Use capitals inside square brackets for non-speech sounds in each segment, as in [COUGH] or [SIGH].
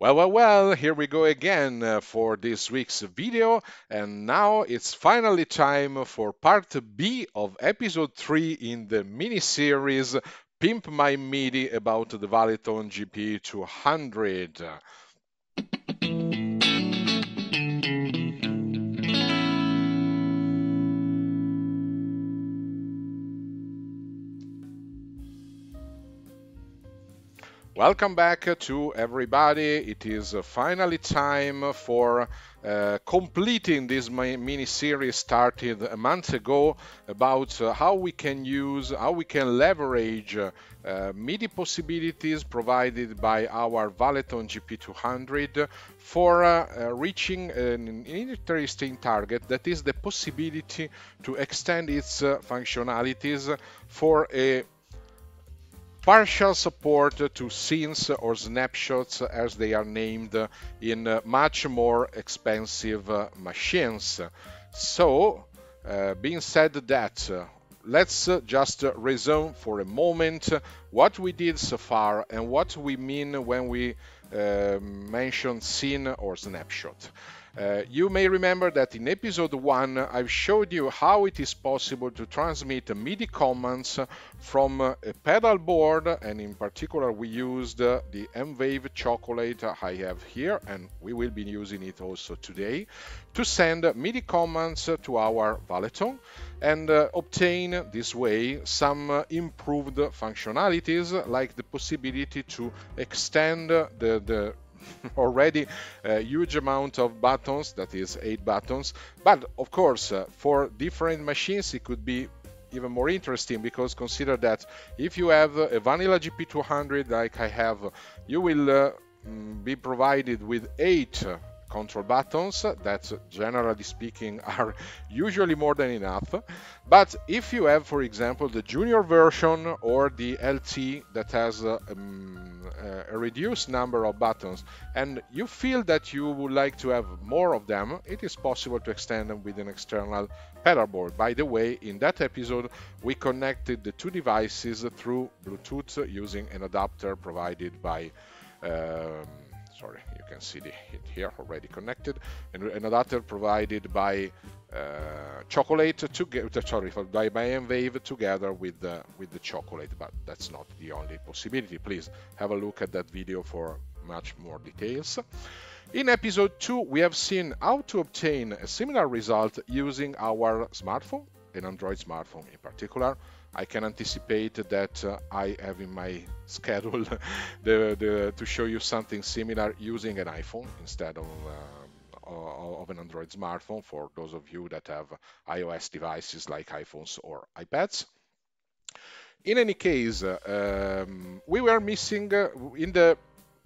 Well, well, well, here we go again uh, for this week's video. And now it's finally time for part B of episode 3 in the mini series Pimp My MIDI about the Valeton GP200. Welcome back to everybody. It is finally time for uh, completing this mini series started a month ago about uh, how we can use, how we can leverage uh, MIDI possibilities provided by our Valeton GP200 for uh, uh, reaching an interesting target that is the possibility to extend its uh, functionalities for a partial support to scenes or snapshots as they are named in much more expensive machines. So, uh, being said that, let's just resume for a moment what we did so far and what we mean when we uh, mention scene or snapshot. Uh, you may remember that in episode 1 I've showed you how it is possible to transmit MIDI commands from a pedal board and in particular we used the M-Vave Chocolate I have here and we will be using it also today to send MIDI commands to our Valeton and uh, obtain this way some uh, improved functionalities like the possibility to extend the, the already a huge amount of buttons, that is eight buttons. But of course, uh, for different machines, it could be even more interesting because consider that if you have a vanilla GP200 like I have, you will uh, mm, be provided with eight control buttons that generally speaking [LAUGHS] are usually more than enough. But if you have for example the junior version or the LT that has uh, um, a reduced number of buttons and you feel that you would like to have more of them it is possible to extend them with an external pedal board. By the way in that episode we connected the two devices through Bluetooth using an adapter provided by um, can see the, it here already connected, and an adapter provided by uh, Chocolate to get, uh, sorry, by, by together with the, with the Chocolate, but that's not the only possibility. Please have a look at that video for much more details. In episode 2, we have seen how to obtain a similar result using our smartphone, an Android smartphone in particular, I can anticipate that uh, I have in my [LAUGHS] schedule [LAUGHS] the, the, to show you something similar using an iPhone instead of, uh, of an Android smartphone for those of you that have iOS devices like iPhones or iPads. In any case, uh, um, we were missing uh, in the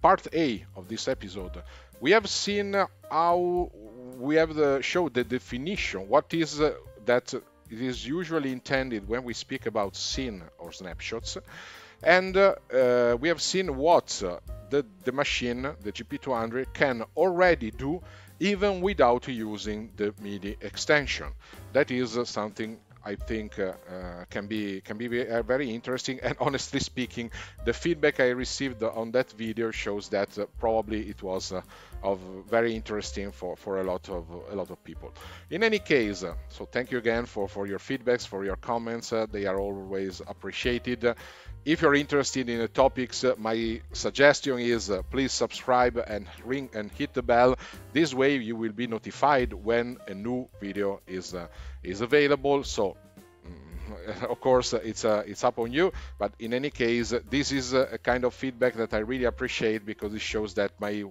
part A of this episode. We have seen how we have the, showed the definition. What is uh, that it is usually intended when we speak about scene or snapshots. And uh, uh, we have seen what uh, the, the machine, the GP200, can already do even without using the MIDI extension. That is uh, something I think uh, uh, can be can be uh, very interesting. And [LAUGHS] honestly speaking, the feedback I received on that video shows that probably it was of very interesting for, for a lot of a lot of people. In any case, so thank you again for, for your feedbacks, for your comments. they are always appreciated. If you're interested in the topics, uh, my suggestion is uh, please subscribe and ring and hit the bell. This way you will be notified when a new video is uh, is available. So mm, [LAUGHS] of course it's uh, it's up on you but in any case this is a kind of feedback that i really appreciate because it shows that my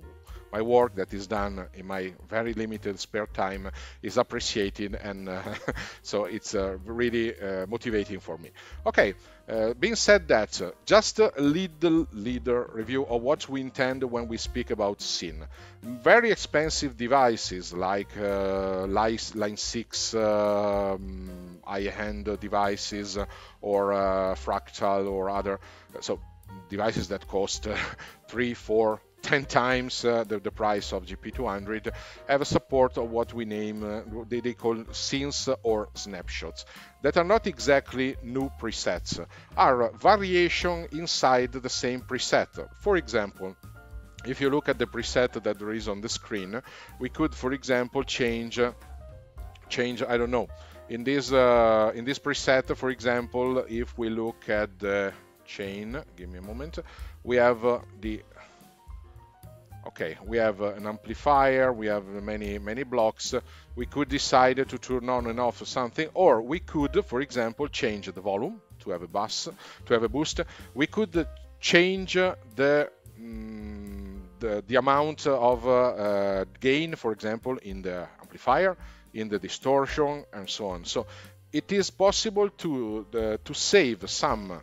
my work that is done in my very limited spare time is appreciated and uh, [LAUGHS] so it's uh, really uh, motivating for me. Okay, uh, being said that, uh, just a little leader review of what we intend when we speak about scene. Very expensive devices like uh, Line 6 um, high-end devices or Fractal or other, so devices that cost [LAUGHS] three, four, 10 times uh, the, the, price of GP200 have a support of what we name, uh, they, they call scenes or snapshots that are not exactly new presets, are variation inside the same preset. For example, if you look at the preset that there is on the screen, we could, for example, change, change, I don't know, in this, uh, in this preset, for example, if we look at the chain, give me a moment, we have uh, the okay we have uh, an amplifier we have many many blocks. We could decide to turn on and off something or we could for example change the volume to have a bus to have a boost. We could change the mm, the, the, amount of uh, uh, gain for example in the amplifier in the distortion and so on. So it is possible to uh, to save some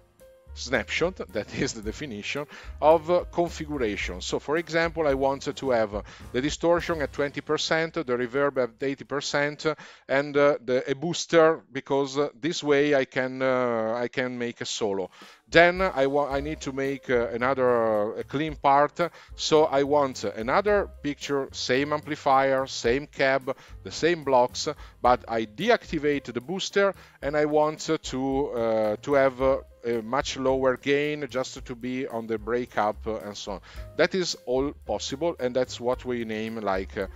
snapshot, that is the definition, of uh, configuration. So for example, I want to have uh, the distortion at 20%, the reverb at 80%, and uh, the, a booster because this way I can I can make a solo. Then I, want I need to make uh, another uh, clean part, so I want another picture, same amplifier, same cab, the same blocks, but I deactivate the booster and I want to uh, to have a much lower gain just to be on the breakup and so on. That is all possible, and that's what we name like uh,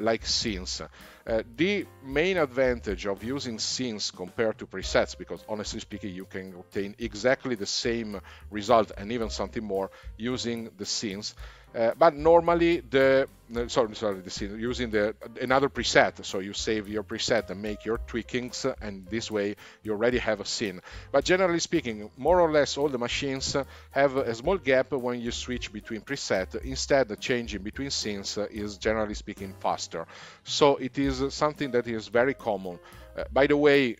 like scenes. Uh, the main advantage of using scenes compared to presets, because honestly speaking, you can obtain exactly the same result and even something more using the scenes. Uh, but normally the sorry sorry the scene using the another preset so you save your preset and make your tweakings and this way you already have a scene but generally speaking more or less all the machines have a small gap when you switch between preset instead the changing between scenes is generally speaking faster so it is something that is very common uh, by the way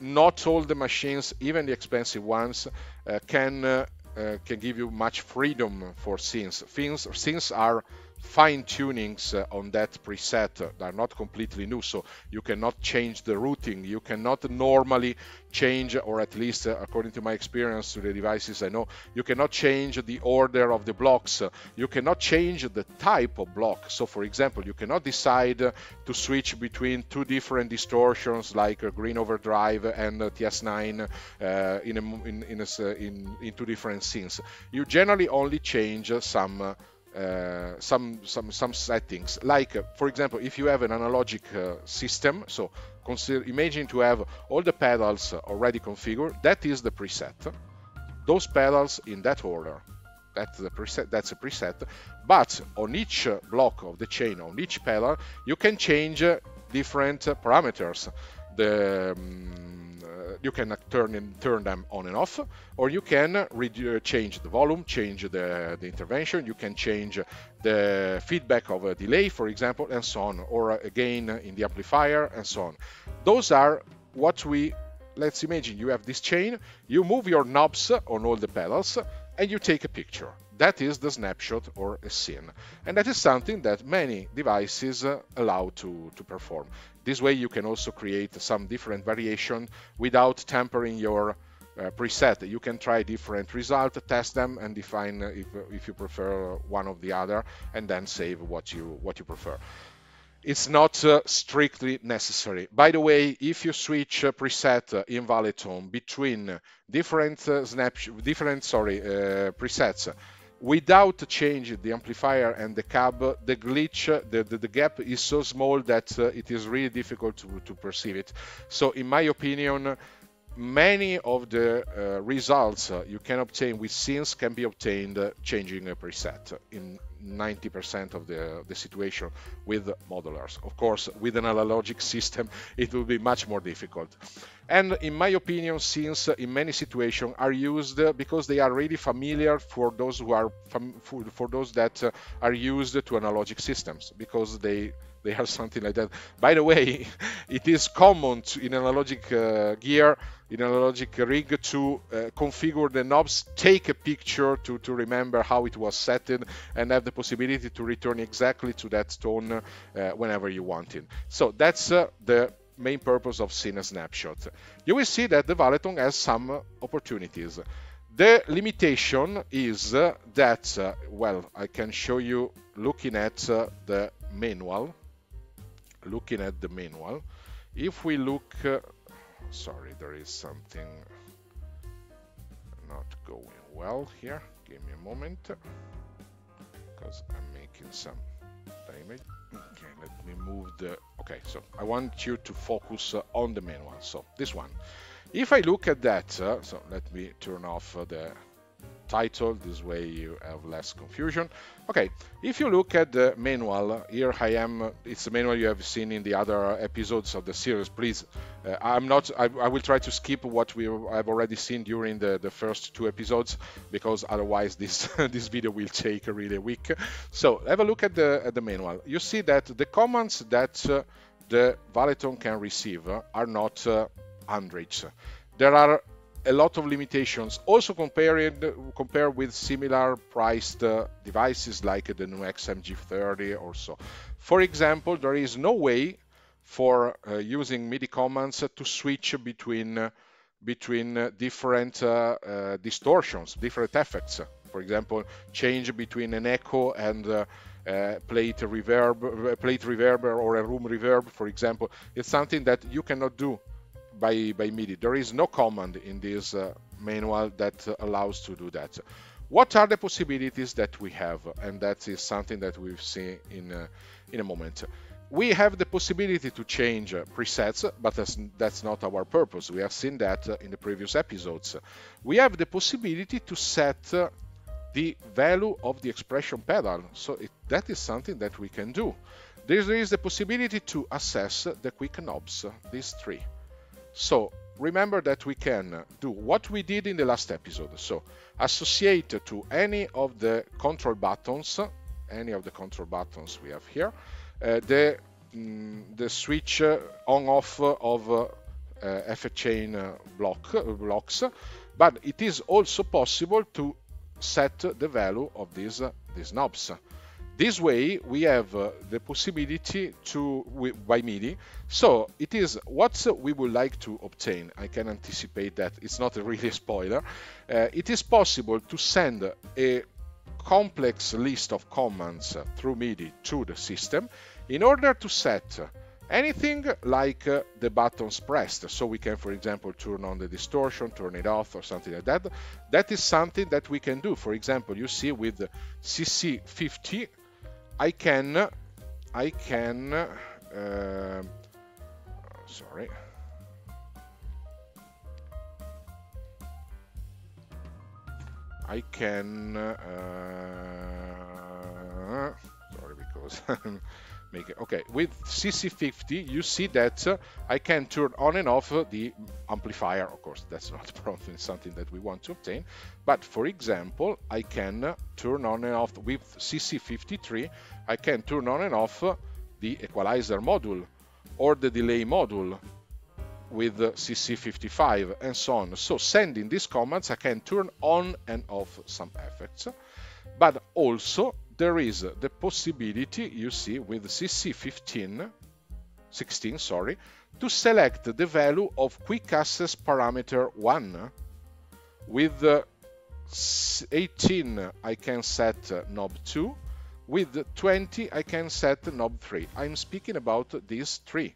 not all the machines even the expensive ones uh, can uh, uh, can give you much freedom for scenes. Things, scenes are fine tunings uh, on that preset. Uh, are not completely new so you cannot change the routing. You cannot normally change or at least uh, according to my experience to the devices I know you cannot change the order of the blocks. You cannot change the type of block. So for example you cannot decide to switch between two different distortions like a green overdrive and TS9 uh, in, a, in, in, a, in, in two different scenes. You generally only change some uh, some some some settings. Like uh, for example if you have an analogic uh, system so consider imagine to have all the pedals already configured that is the preset. Those pedals in that order that's the preset that's a preset. But on each block of the chain on each pedal you can change different parameters. The um, you can turn turn them on and off, or you can uh, change the volume, change the, the intervention, you can change the feedback of a delay, for example, and so on, or again in the amplifier, and so on. Those are what we, let's imagine you have this chain, you move your knobs on all the pedals, and you take a picture. That is the snapshot or a scene. And that is something that many devices uh, allow to, to perform. This way you can also create some different variation without tampering your uh, preset. You can try different results, test them, and define if, if you prefer one of the other, and then save what you what you prefer. It's not uh, strictly necessary. By the way, if you switch a preset in Valeton between different uh, snap, different sorry uh, presets without changing the amplifier and the cab, the glitch, the, the, the gap is so small that uh, it is really difficult to, to perceive it. So in my opinion, many of the uh, results uh, you can obtain with scenes can be obtained uh, changing a preset in 90% of the, the situation with modelers. Of course, with an analogic system, [LAUGHS] it will be much more difficult. And in my opinion, scenes in many situations are used because they are really familiar for those who are for, those that are used to analogic systems because they they are something like that. By the way, [LAUGHS] it is common to, in analogic uh, gear, in analogic rig, to uh, configure the knobs, take a picture to, to remember how it was set and have the possibility to return exactly to that tone uh, whenever you want it. So that's uh, the main purpose of Scene Snapshot. You will see that the Valeton has some opportunities. The limitation is that, uh, well, I can show you looking at uh, the manual looking at the manual, if we look, uh, sorry, there is something not going well here. Give me a moment. because I'm making some damage. Okay, let me move the... Okay, so I want you to focus uh, on the one. So this one. If I look at that, uh, so let me turn off uh, the title, this way you have less confusion. Okay, if you look at the manual, here I am, it's the manual you have seen in the other episodes of the series, please, uh, I'm not, I, I, will try to skip what we have already seen during the, the first two episodes, because otherwise this, [LAUGHS] this video will take a really a week. So have a look at the, at the manual. You see that the commands that uh, the Valeton can receive are not uh, hundreds. There are a lot of limitations. Also comparing compare with similar priced uh, devices like the NUX MG30 or so. For example, there is no way for uh, using MIDI commands to switch between uh, between uh, different uh, uh, distortions, different effects. For example, change between an echo and plate reverb, plate reverb or a room reverb, for example. It's something that you cannot do by, by MIDI. There is no command in this uh, manual that allows to do that. What are the possibilities that we have? And that is something that we'll see in, uh, in a moment. We have the possibility to change uh, presets, but that's, that's, not our purpose. We have seen that uh, in the previous episodes. We have the possibility to set uh, the value of the expression pedal. So it, that is something that we can do. There is the possibility to assess the quick knobs, these three. So remember that we can do what we did in the last episode. So associate to any of the control buttons, any of the control buttons we have here, uh, the, mm, the switch uh, on off of uh, F chain uh, block, uh, blocks, but it is also possible to set the value of these, uh, these knobs. This way, we have uh, the possibility to, by MIDI, so it is what we would like to obtain. I can anticipate that, it's not [LAUGHS] really a spoiler. Uh, it is possible to send a complex list of commands through MIDI to the system in order to set anything like uh, the buttons pressed. So we can, for example, turn on the distortion, turn it off or something like that. That is something that we can do. For example, you see with CC50, I can, I can, uh, sorry. I can, uh, sorry because [LAUGHS] make it, okay, with CC50 you see that uh, I can turn on and off uh, the amplifier, of course that's [LAUGHS] not a problem, it's something that we want to obtain, but for example I can uh, turn on and off with CC53, I can turn on and off uh, the equalizer module or the delay module with CC55 and so on. So sending these commands I can turn on and off some effects, but also there is the possibility, you see, with CC15, 16, sorry, to select the value of quick access parameter 1. With uh, 18, I can set uh, knob 2. With 20, I can set knob 3. I'm speaking about these three.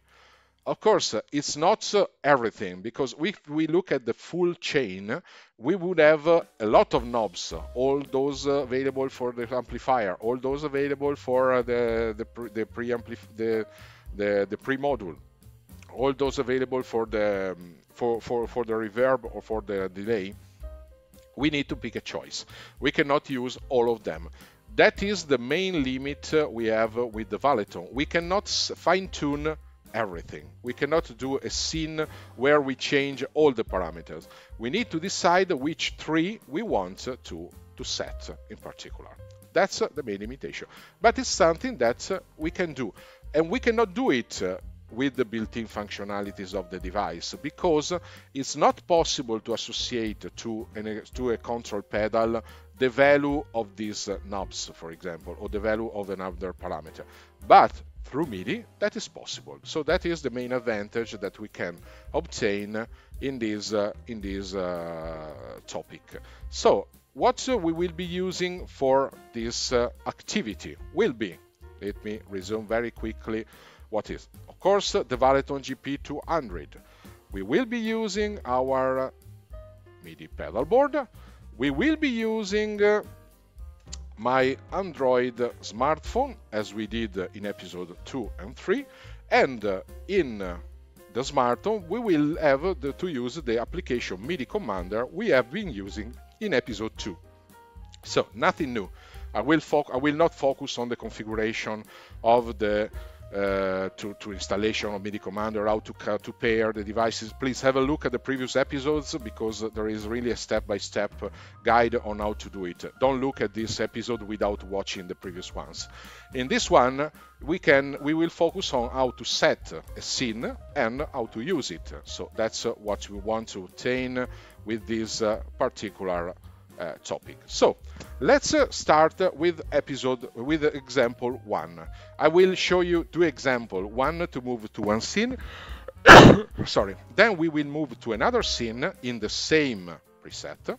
Of course, uh, it's not uh, everything, because if we look at the full chain, we would have uh, a lot of knobs, all those available for the amplifier, all those available for the, the, the pre the, the, the pre-module, all those available for the, um, for, for, for the reverb or for the delay. We need to pick a choice. We cannot use all of them. That is the main limit we have with the Valeton. We cannot fine-tune everything. We cannot do a scene where we change all the parameters. We need to decide which three we want to, to set in particular. That's the main limitation. But it's something that we can do. And we cannot do it with the built-in functionalities of the device because it's not possible to associate to, an, to a control pedal the value of these knobs, for example, or the value of another parameter. But through MIDI, that is possible. So that is the main advantage that we can obtain in this, uh, in this uh, topic. So what uh, we will be using for this uh, activity will be, let me resume very quickly what is. Of course, the Valeton GP200. We will be using our MIDI pedal board. We will be using uh, my Android smartphone as we did in episode 2 and 3 and uh, in uh, the smartphone we will have the, to use the application MIDI commander we have been using in episode 2. So nothing new. I will, I will not focus on the configuration of the uh, to, to, installation of MIDI commander, how to, uh, to pair the devices. Please have a look at the previous episodes because there is really a step-by-step -step guide on how to do it. Don't look at this episode without watching the previous ones. In this one, we can we will focus on how to set a scene and how to use it. So that's what we want to obtain with this uh, particular topic. So let's uh, start with episode with example one. I will show you two example. One to move to one scene. [COUGHS] Sorry. Then we will move to another scene in the same preset,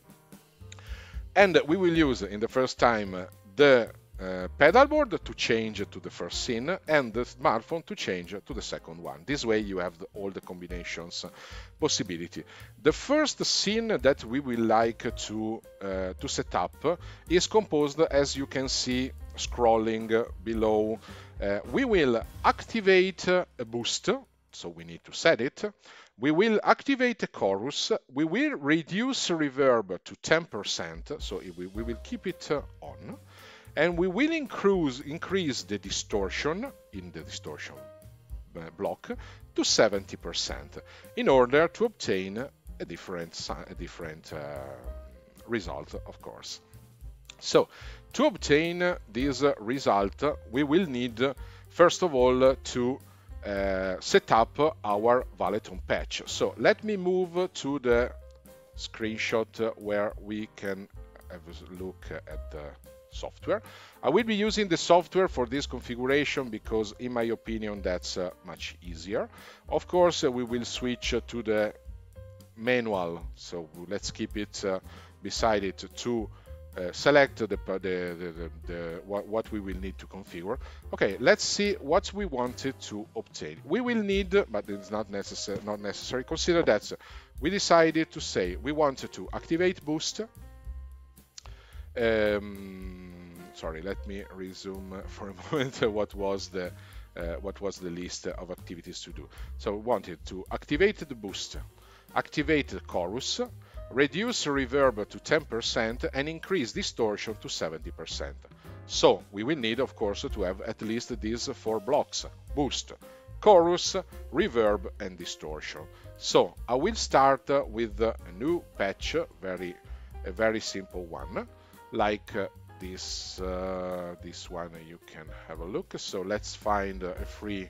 and we will use in the first time the uh, pedalboard to change to the first scene and the smartphone to change to the second one. This way you have the, all the combinations possibility. The first scene that we will like to, uh, to set up is composed as you can see scrolling below. Uh, we will activate a boost, so we need to set it. We will activate a chorus. We will reduce reverb to 10%, so we, we will keep it on and we will increase, increase the distortion in the distortion uh, block to 70% in order to obtain a different, a different uh, result, of course. So, to obtain this result, we will need, first of all, to uh, set up our Valeton patch. So, let me move to the screenshot where we can have a look at the software. I will be using the software for this configuration because in my opinion that's uh, much easier. Of course uh, we will switch uh, to the manual so let's keep it uh, beside it to uh, select the, the, the, the what, what, we will need to configure. Okay, let's see what we wanted to obtain. We will need, but it's not necessary. Not necessary. Consider that we decided to say we wanted to activate boost, um, sorry, let me resume for a [LAUGHS] moment what was the uh, what was the list of activities to do. So we wanted to activate the boost, activate the chorus, reduce reverb to 10% and increase distortion to 70%. So we will need, of course, to have at least these four blocks, boost, chorus, reverb and distortion. So I will start with a new patch, very, a very simple one like uh, this uh, this one you can have a look. So let's find a free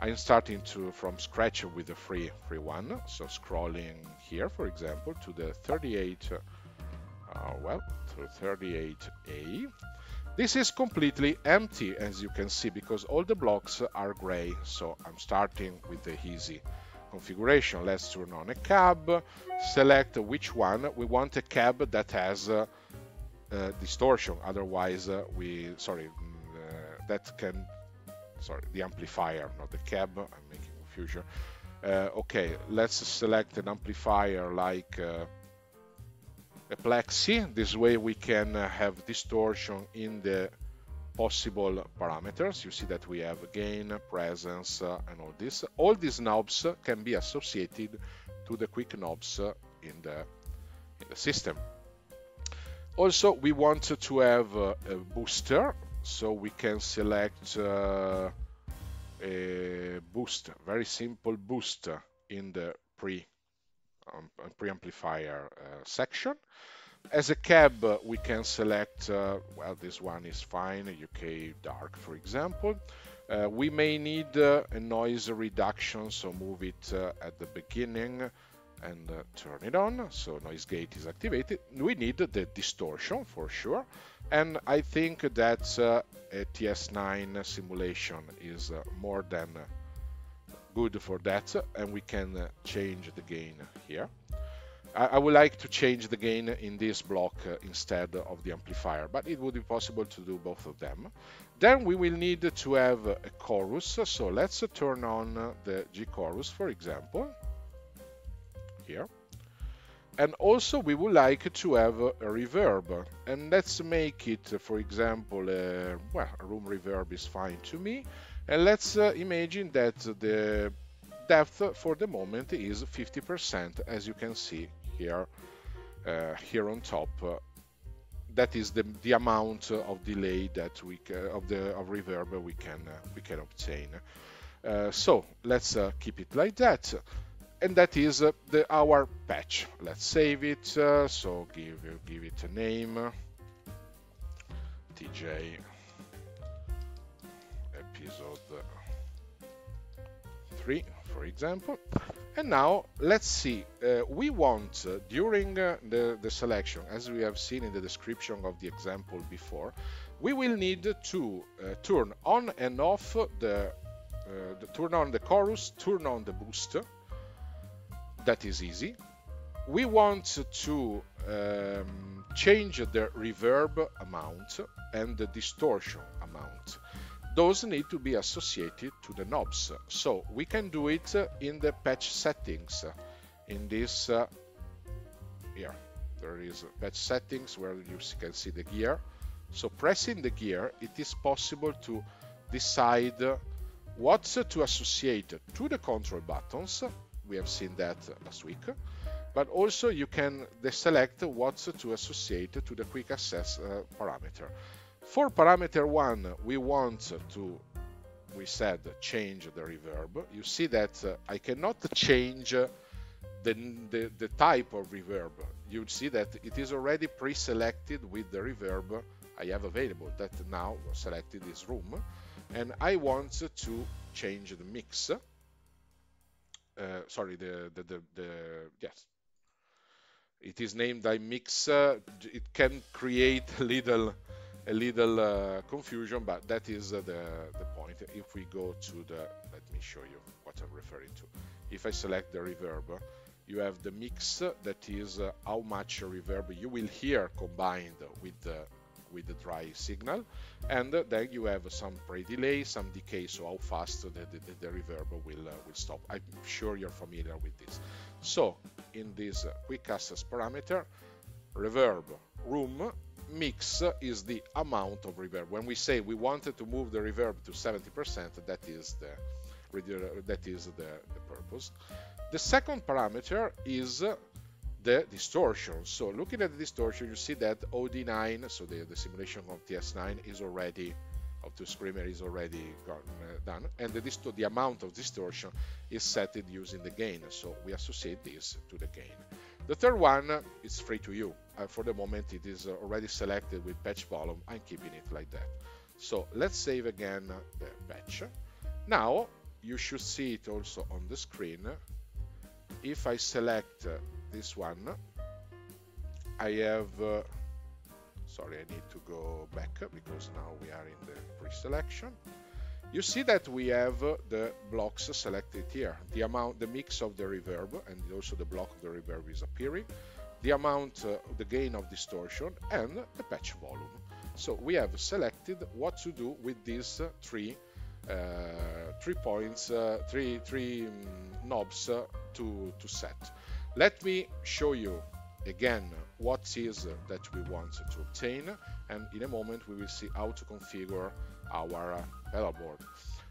I'm starting to from scratch with a free free one. So scrolling here for example to the 38 uh, well to 38a this is completely empty as you can see because all the blocks are gray. So I'm starting with the easy configuration. Let's turn on a cab select which one. We want a cab that has uh, uh, distortion. Otherwise uh, we sorry mm, uh, that can sorry the amplifier not the cab. I'm making confusion. Uh, okay let's select an amplifier like uh, a plexi. This way we can uh, have distortion in the possible parameters. You see that we have gain presence and all this. All these knobs can be associated to the quick knobs in the in the system also, we wanted to have a booster, so we can select uh, a boost, very simple boost in the pre um, preamplifier uh, section. As a cab, we can select, uh, well, this one is fine, UK dark, for example. Uh, we may need uh, a noise reduction, so move it uh, at the beginning and uh, turn it on so noise gate is activated. We need the distortion for sure and I think that uh, a TS9 simulation is uh, more than good for that and we can uh, change the gain here. I, I, would like to change the gain in this block uh, instead of the amplifier but it would be possible to do both of them. Then we will need to have a chorus so let's turn on the G chorus for example here. and also we would like to have a reverb and let's make it for example uh, well room reverb is fine to me. And let's uh, imagine that the depth for the moment is 50% as you can see here uh, here on top. That is the, the amount of delay that we of the of reverb we can we can obtain. Uh, so let's uh, keep it like that and that is uh, the our patch. Let's save it uh, so give give it a name. Tj episode 3 for example. And now let's see uh, we want uh, during uh, the, the selection as we have seen in the description of the example before we will need to uh, turn on and off the, the turn on the chorus turn on the boost that is easy. We want to um, change the reverb amount and the distortion amount. Those need to be associated to the knobs. So we can do it in the patch settings. In this uh, here, there is patch settings where you can see the gear. So pressing the gear, it is possible to decide what to associate to the control buttons we have seen that last week. But also you can deselect what to associate to the quick access uh, parameter. For parameter 1, we want to, we said, change the reverb. You see that uh, I cannot change the, the, the type of reverb. You see that it is already pre-selected with the reverb I have available that now selected this room and I want to change the mix uh, sorry, the, the, the, the, yes, it is named iMix. It can create a little, a little uh, confusion, but that is uh, the, the point. If we go to the, let me show you what I'm referring to. If I select the reverb, you have the mix that is uh, how much reverb you will hear combined with the with the dry signal and then you have some pre-delay some decay so how fast the, the, the reverb will uh, will stop. I'm sure you're familiar with this. So in this quick access parameter reverb room mix is the amount of reverb. When we say we wanted to move the reverb to 70% that is the that is the, the purpose. The second parameter is the distortion. So looking at the distortion, you see that OD9, so the, the simulation of TS9 is already, of the screamer is already uh, done, and the, the amount of distortion is set using the gain, so we associate this to the gain. The third one is free to you. Uh, for the moment, it is already selected with patch volume. I'm keeping it like that. So let's save again the patch. Now, you should see it also on the screen. If I select this one. I have uh, sorry I need to go back because now we are in the pre-selection. You see that we have the blocks selected here. The amount the mix of the reverb and also the block of the reverb is appearing. The amount uh, the gain of distortion and the patch volume. So we have selected what to do with these uh, three uh, three points uh, three three um, knobs uh, to to set let me show you again what is that we want to obtain and in a moment we will see how to configure our pedal board.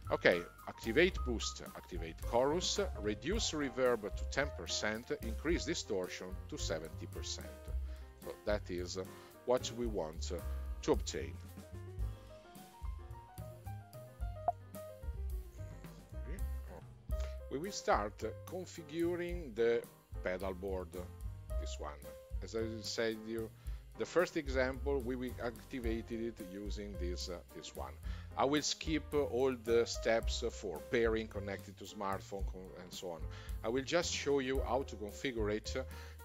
Okay, activate boost, activate chorus, reduce reverb to 10%, increase distortion to 70%. So that is what we want to obtain. Oh. We will start configuring the pedal board, this one. As I said you, the first example we activated it using this uh, this one. I will skip all the steps for pairing connected to smartphone and so on. I will just show you how to configure it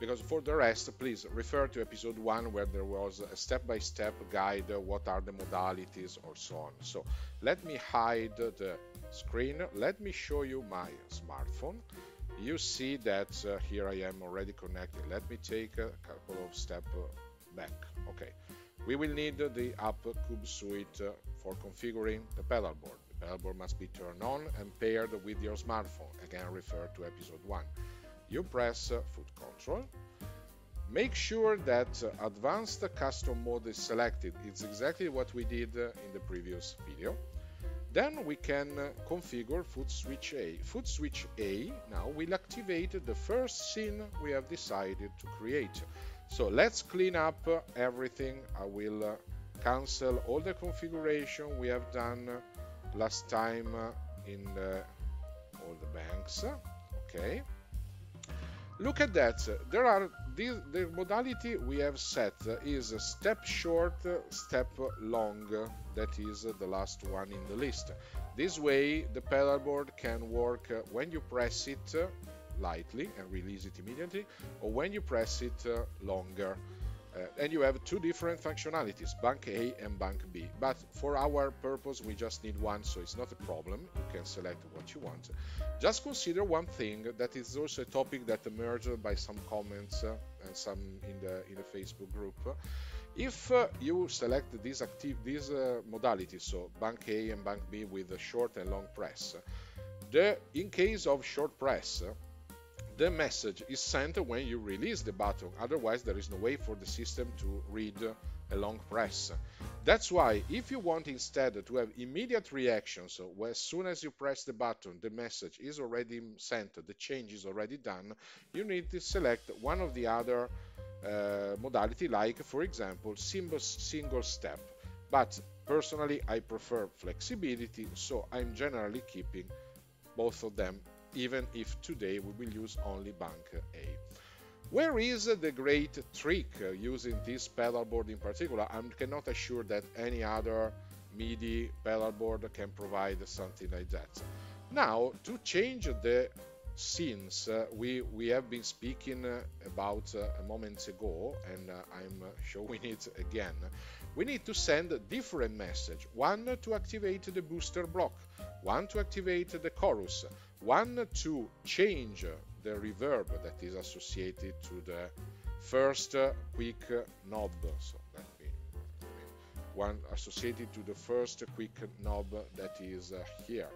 because for the rest please refer to episode 1 where there was a step-by-step -step guide uh, what are the modalities or so on. So let me hide the screen. Let me show you my smartphone you see that uh, here I am already connected. Let me take a couple of steps uh, back. Okay, we will need the app Cube Suite uh, for configuring the pedal board. The pedal board must be turned on and paired with your smartphone. Again, refer to episode 1. You press uh, foot control. Make sure that advanced custom mode is selected. It's exactly what we did in the previous video. Then we can configure foot switch A. Foot switch A now will activate the first scene we have decided to create. So let's clean up everything. I will uh, cancel all the configuration we have done last time in the, all the banks. Okay. Look at that. There are the modality we have set is step short, step long. That is the last one in the list. This way, the pedal board can work when you press it lightly and release it immediately, or when you press it uh, longer. Uh, and you have two different functionalities, bank A and bank B. But for our purpose, we just need one, so it's not a problem. You can select what you want. Just consider one thing that is also a topic that emerged by some comments uh, and some in the in the Facebook group. If uh, you select this active this uh, modality, so bank A and bank B with a short and long press, the in case of short press, the message is sent when you release the button, otherwise there is no way for the system to read a long press. That's why if you want instead to have immediate reaction, so as soon as you press the button, the message is already sent, the change is already done, you need to select one of the other uh, modality, like for example, single step. But personally, I prefer flexibility, so I'm generally keeping both of them even if today we will use only bank A. Where is the great trick using this pedalboard in particular? I cannot assure that any other MIDI pedalboard can provide something like that. Now, to change the scenes uh, we, we have been speaking uh, about uh, a moment ago, and uh, I'm [LAUGHS] showing it again, we need to send a different message. One to activate the booster block, one to activate the chorus, one to change the reverb that is associated to the first quick knob. So let me, one associated to the first quick knob that is uh, here.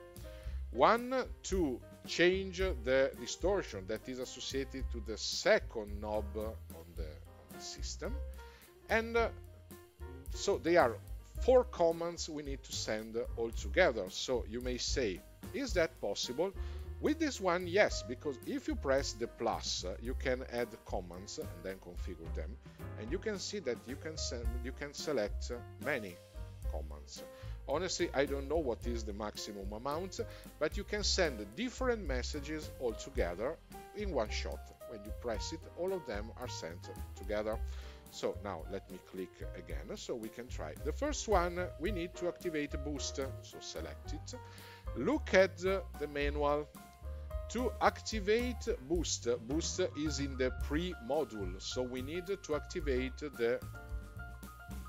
One to change the distortion that is associated to the second knob on the, on the system. And uh, so they are four commands we need to send all together. So you may say, is that possible? With this one, yes, because if you press the plus, uh, you can add commands and then configure them, and you can see that you can you can select many commands. Honestly, I don't know what is the maximum amount, but you can send different messages all together in one shot. When you press it, all of them are sent together. So now let me click again so we can try. The first one, we need to activate a boost, so select it. Look at the manual to activate boost, boost is in the pre-module, so we need to activate the,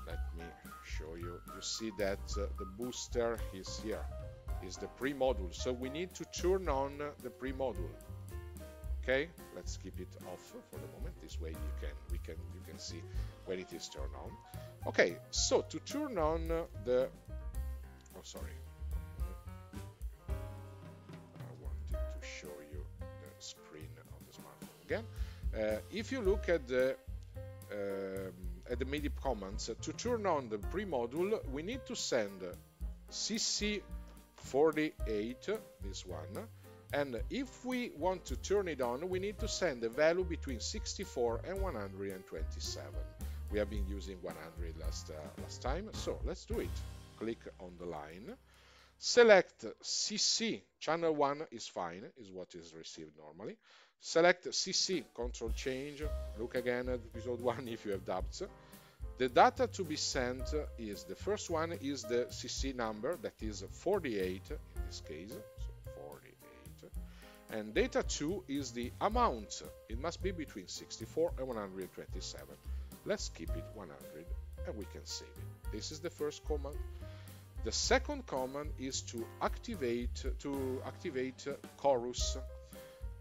let me show you, you see that uh, the booster is here, is the pre-module, so we need to turn on the pre-module. Okay, let's keep it off for the moment, this way you can, we can, you can see when it is turned on. Okay, so to turn on the, oh sorry, Uh, if you look at the um, at the MIDI commands, to turn on the pre-module, we need to send CC48, this one, and if we want to turn it on, we need to send a value between 64 and 127. We have been using 100 last, uh, last time, so let's do it. Click on the line. Select CC, channel 1 is fine, is what is received normally. Select CC, control change, look again at episode 1 if you have doubts. The data to be sent is, the first one is the CC number, that is 48 in this case, so 48. And data 2 is the amount, it must be between 64 and 127. Let's keep it 100 and we can save it. This is the first command. The second command is to activate to activate chorus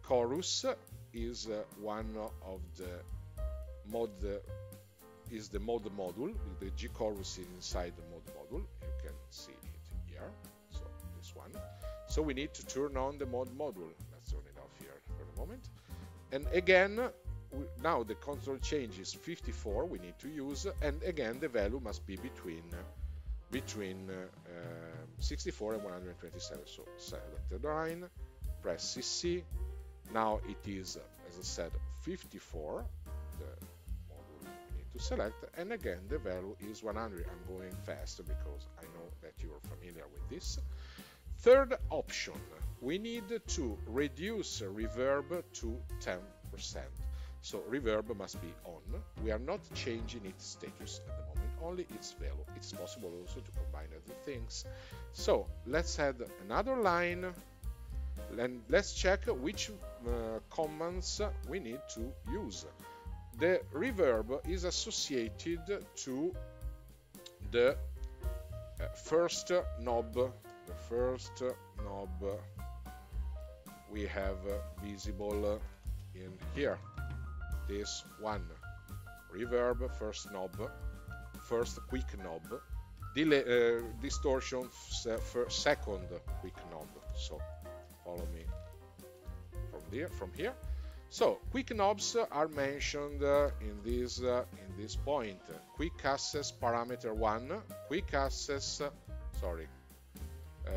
chorus is uh, one of the mod is the mod module. The G chorus is inside the mod module. You can see it here. So this one. So we need to turn on the mod module. Let's turn it off here for a moment. And again now the control change is 54 we need to use. And again the value must be between between uh, 64 and 127 so select the line press CC now it is as I said 54 the module we need to select and again the value is 100 I'm going fast because I know that you're familiar with this third option we need to reduce reverb to 10 percent so reverb must be on. We are not changing its status at the moment, only its value. It's possible also to combine other things. So let's add another line and let's check which uh, commands we need to use. The reverb is associated to the uh, first knob, the first knob we have visible in here. This one. Reverb first knob. First quick knob. Delay uh, distortion second quick knob. So follow me from there from here. So quick knobs are mentioned uh, in this uh, in this point. Quick access parameter 1 quick access sorry. Uh,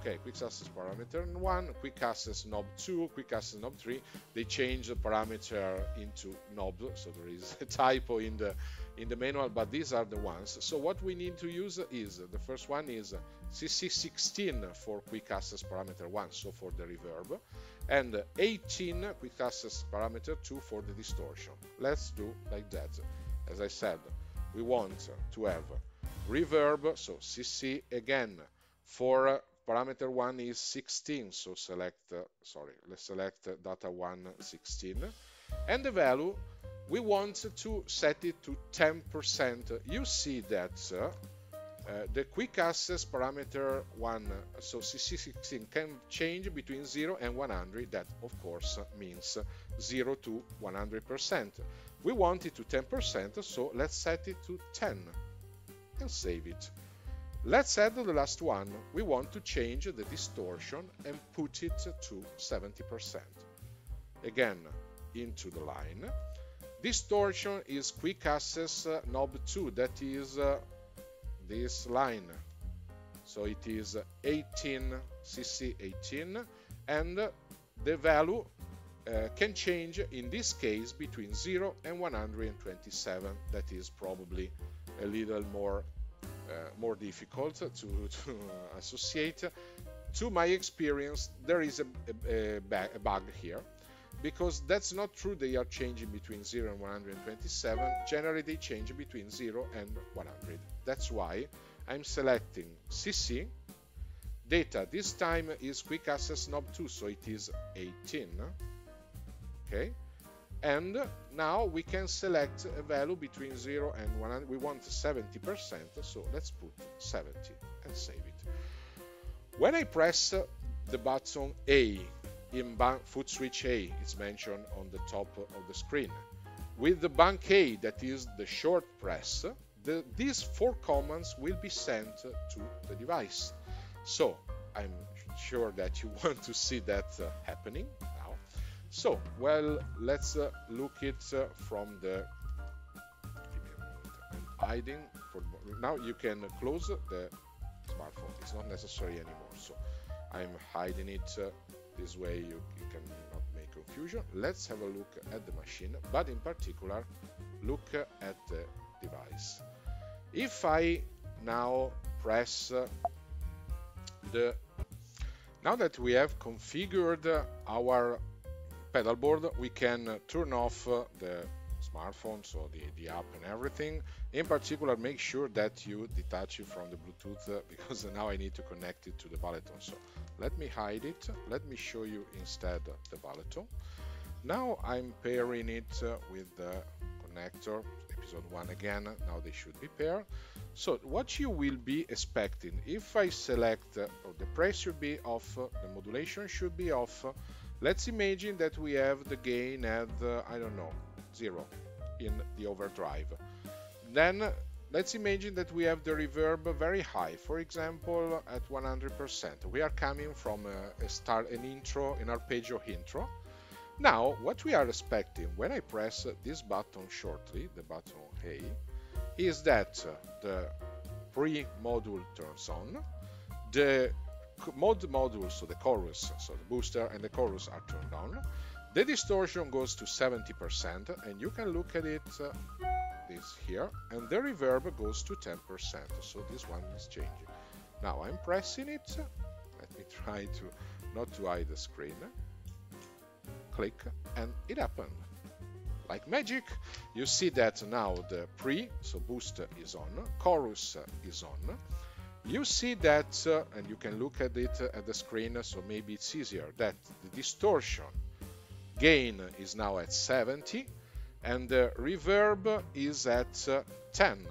Okay, quick access parameter 1, quick access knob 2, quick access knob 3. They change the parameter into knob, so there is [LAUGHS] a typo in the in the manual, but these are the ones. So what we need to use is the first one is CC16 for quick access parameter 1, so for the reverb, and 18 quick access parameter 2 for the distortion. Let's do like that. As I said, we want to have reverb, so CC again for parameter 1 is 16 so select sorry let's select data 1 16 and the value we want to set it to 10% you see that uh, the quick access parameter 1 so cc16 can change between 0 and 100 that of course means 0 to 100% we want it to 10% so let's set it to 10 and save it Let's add the last one. We want to change the distortion and put it to 70%. Again, into the line. Distortion is quick access uh, knob 2, that is uh, this line. So it is 18 cc 18 and the value uh, can change in this case between 0 and 127 that is probably a little more uh, more difficult to, to associate. To my experience, there is a, a, a, bug here because that's not true they are changing between 0 and 127 generally they change between 0 and 100 that's why I'm selecting CC data this time is quick access knob 2 so it is 18 okay? And now we can select a value between 0 and 100 we want 70% so let's put 70 and save it. When I press the button A in foot switch A it's mentioned on the top of the screen with the bank A that is the short press the, these four commands will be sent to the device so I'm sure that you [LAUGHS] want to see that uh, happening now. so, well, let's uh, look it uh, from the hiding. For now, you can close the smartphone. It's not necessary anymore. So, I'm hiding it uh, this way. You, you cannot make confusion. Let's have a look at the machine, but in particular, look at the device. If I now press the now that we have configured our pedal board we can turn off the smartphone so the, the app and everything. In particular make sure that you detach it from the bluetooth uh, [LAUGHS] because now i need to connect it to the Valeton so let me hide it. Let me show you instead the Valeton now i'm pairing it uh, with the connector episode 1 again. Now they should be paired. So what you will be expecting if i select uh, or the press should be off the modulation should be off Let's imagine that we have the gain at, uh, I don't know, zero in the overdrive. Then let's imagine that we have the reverb very high, for example, at 100%. We are coming from a, a start, an intro, an arpeggio intro. Now, what we are expecting when I press this button shortly, the button A, is that the pre-module turns on, the mod module, so the chorus, so the booster and the chorus are turned on, the distortion goes to 70%, and you can look at it uh, this here, and the reverb goes to 10%, so this one is changing. Now I'm pressing it, let me [LAUGHS] try to not to hide the screen, click, and it happened. Like magic, you see that now the pre, so boost is on, chorus is on, you see that, uh, and you can look at it at the screen, so maybe it's easier, that the distortion gain is now at 70 and the reverb is at uh, 10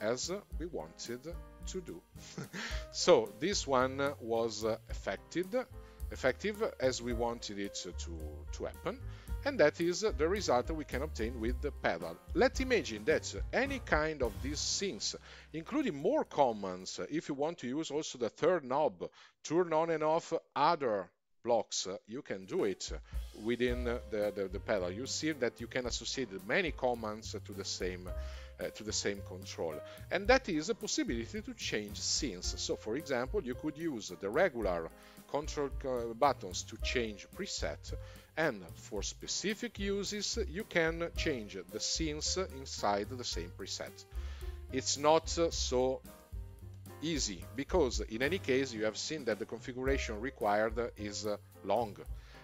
as we wanted to do. [LAUGHS] so this one was affected, effective, effective as we wanted it to, to happen and that is the result we can obtain with the pedal. Let's imagine that any kind of these things, including more commands, if you want to use also the third knob, turn on and off other blocks, you can do it within the, the, the pedal. You see that you can associate many commands to the same uh, to the same control. And that is a possibility to change scenes. So for example, you could use the regular control uh, buttons to change preset and for specific uses you can change the scenes inside the same preset. It's not so easy because in any case you have seen that the configuration required is uh, long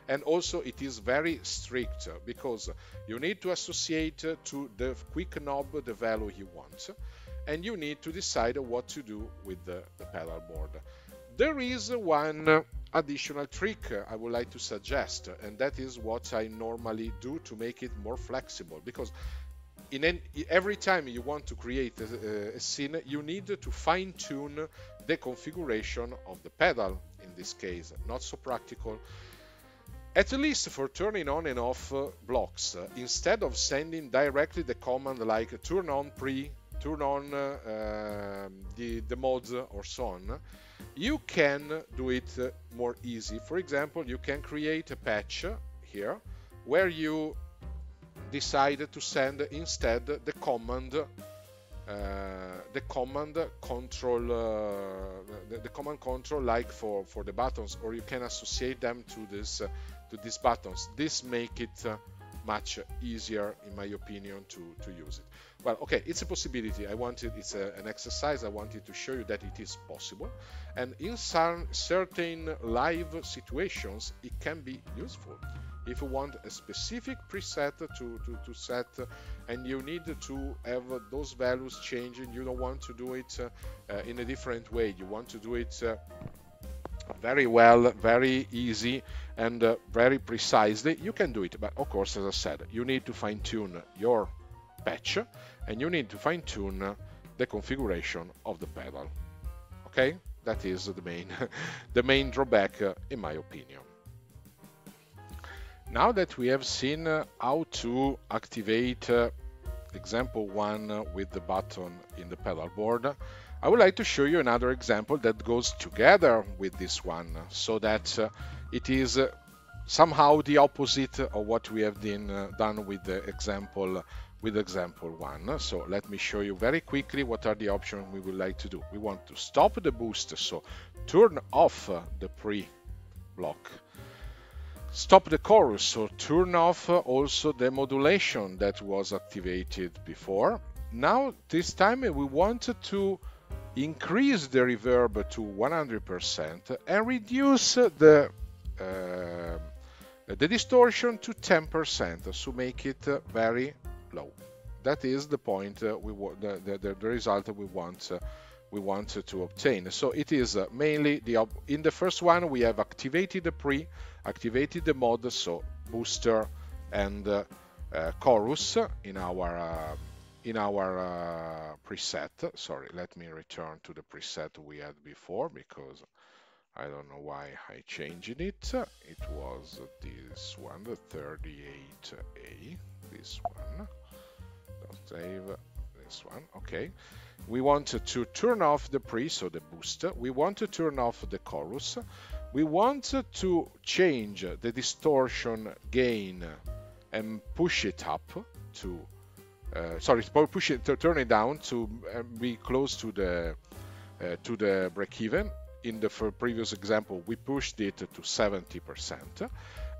and also it is very strict because you need to associate to the quick knob the value you want and you need to decide what to do with the, the pedal board. There is one additional trick I would like to suggest and that is what I normally do to make it more flexible because in every time you want to create a, a scene you need to fine-tune the configuration of the pedal in this case not so practical at least for turning on and off uh, blocks, uh, instead of sending directly the command like turn on pre, turn on uh, um, the, the modes or so on, you can do it uh, more easy. For example, you can create a patch here where you decide to send instead the command uh, the command control uh, the, the, command control like for for the buttons or you can associate them to this uh, to these buttons. This make it uh, much easier, in my opinion, to, to use it. Well, okay, it's a possibility. I wanted, it's a, an exercise. I wanted to show you that it is possible. And in some certain live situations, it can be useful. If you want a specific preset to, to, to set and you need to have those values changing, you don't want to do it uh, in a different way. You want to do it uh, very well, very easy, and uh, very precisely, you can do it. But of course, as I said, you need to fine tune your patch and you need to fine tune the configuration of the pedal. Okay, that is the main, [LAUGHS] the main drawback, uh, in my opinion. Now that we have seen uh, how to activate uh, example one with the button in the pedal board, I would like to show you another example that goes together with this one so that uh, it is uh, somehow the opposite of what we have been, uh, done with the example with example one. So let me show you very quickly what are the options we would like to do. We want to stop the boost, so turn off the pre-block. Stop the chorus, or turn off also the modulation that was activated before. Now, this time we want to increase the reverb to 100% and reduce the uh, the distortion to 10% so make it uh, very low that is the point uh, we the, the, the result we want uh, we want to obtain so it is uh, mainly the in the first one we have activated the pre activated the mod so booster and uh, chorus in our in our uh, preset, sorry, let me return to the preset we had before because I don't know why I changed it. It was this one, the 38A, this one. Don't save this one, okay. We wanted to turn off the pre, so the boost. We want to turn off the chorus. We want to change the distortion gain and push it up to uh, sorry push it to turn it down to uh, be close to the uh, to the break even. In the previous example we pushed it to 70 percent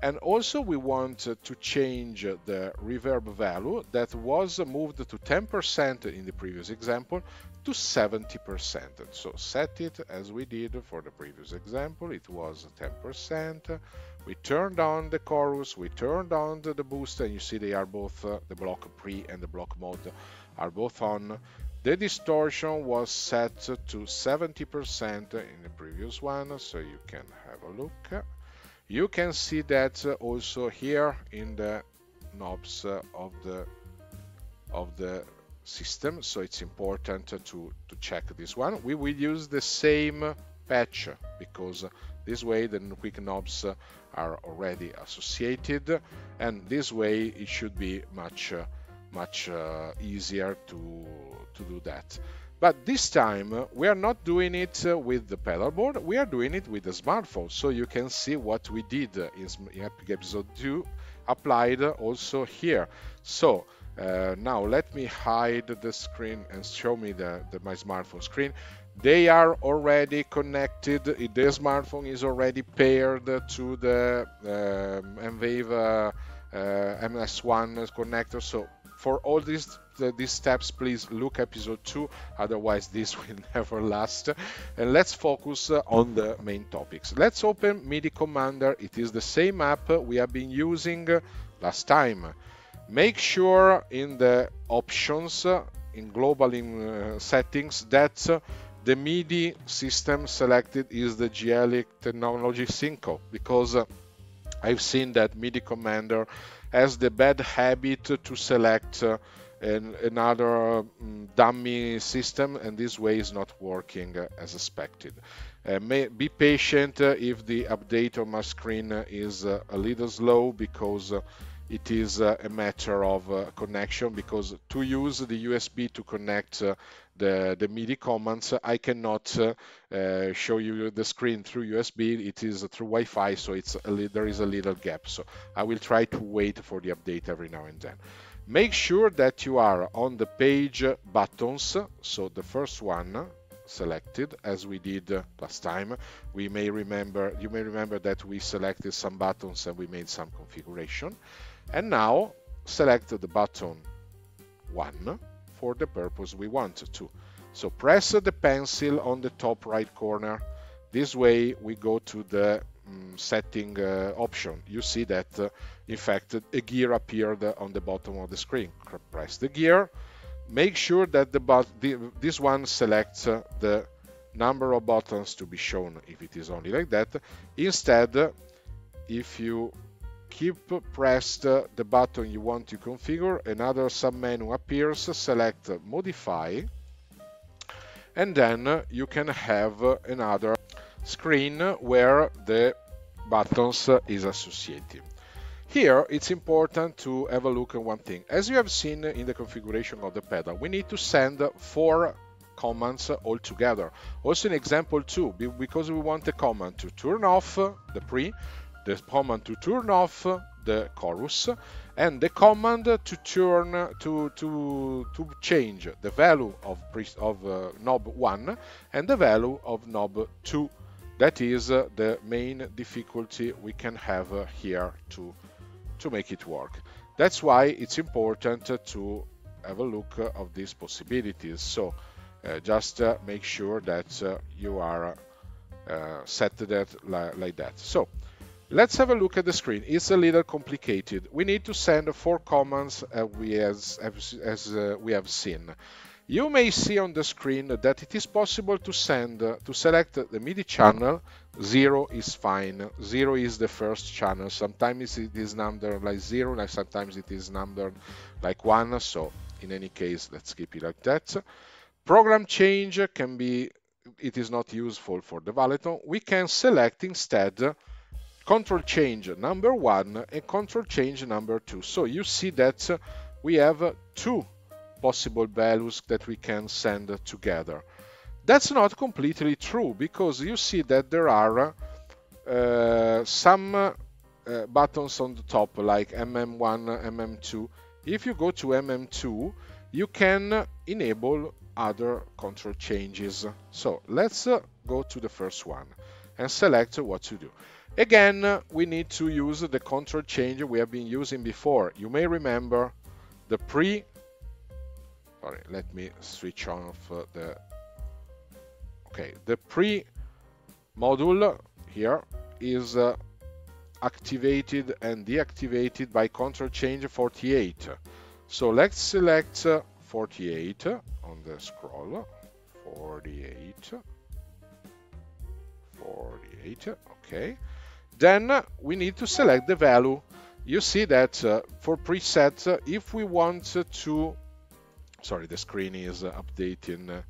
and also we want to change the reverb value that was moved to 10% in the previous example to 70%. So set it as we did for the previous example, it was 10%. We turned on the chorus, we turned on the boost, and you see they are both, uh, the block pre and the block mode are both on. The distortion was set to 70% in the previous one, so you can have a look. You can see that uh, also here in the knobs uh, of the of the system, so it's important uh, to, to check this one. We will use the same patch because this way the quick knobs are already associated and this way it should be much much uh, easier to to do that. But this time we are not doing it with the pedalboard, we are doing it with the smartphone. So you can see what we did in episode 2 applied also here. So uh, now let me hide the screen and show me the, the, my smartphone screen. They are already connected. The smartphone is already paired to the um, M-Vave uh, uh, MS1 connector. So for all these these steps please look episode 2 otherwise this [LAUGHS] will never last. And let's focus uh, on the main topics. Let's open midi commander. It is the same app we have been using uh, last time. Make sure in the options uh, in global in, settings that the MIDI system selected is the GL technology Synco because I've seen that MIDI Commander has the bad habit to select uh, an, another um, dummy system and this way is not working uh, as expected. Uh, may, be patient uh, if the update on my screen is uh, a little slow because uh, it is a matter of connection because to use the USB to connect the, the MIDI commands, I cannot uh, uh, show you the screen through USB. It is through Wi-Fi, so it's there is a little gap. So I will try to wait for the update every now and then. Make sure that you are on the page buttons. So the first one selected as we did last time. We may remember, you may remember that we selected some buttons and we made some configuration. And now select the button 1 for the purpose we want to. So press the pencil on the top right corner. This way we go to the um, setting uh, option. You see that uh, in fact a gear appeared on the bottom of the screen. Press the gear. Make sure that the, the this one selects uh, the number of buttons to be shown if it is only like that. Instead, if you keep pressed the button you want to configure, another submenu appears, select Modify, and then you can have another screen where the buttons is associated. Here, it's important to have a look at one thing. As you have seen in the configuration of the pedal, we need to send four commands all together. Also in example 2, because we want the command to turn off the pre, the command to turn off the chorus and the command to turn to to to change the value of of uh, knob 1 and the value of knob 2 that is uh, the main difficulty we can have uh, here to to make it work. That's why it's important to have a look of these possibilities. So uh, just uh, make sure that uh, you are set that li like that. So Let's have a look at the screen. It's a little complicated. We need to send four commands uh, we as, as uh, we have seen. You may see on the screen that it is possible to send, uh, to select the MIDI channel. Zero is fine. Zero is the first channel. Sometimes it is numbered like zero, like sometimes it is numbered like one. So in any case, let's keep it like that. Program change can be, it is not useful for the Valeton. We can select instead control change number one and control change number two. So you see that we have two possible values that we can send together. That's not completely true because you see that there are uh, some uh, buttons on the top like MM1, MM2. If you go to MM2, you can enable other control changes. So let's uh, go to the first one and select what to do. Again, we need to use the control change we have been using before. You may remember the pre sorry let me switch off uh, the okay the pre module here is uh, activated and deactivated by control change 48 so let's select uh, 48 on the scroll. 48 48 okay then we need to select the value you see that uh, for preset uh, if we want to sorry, the screen is uh, updating. Uh,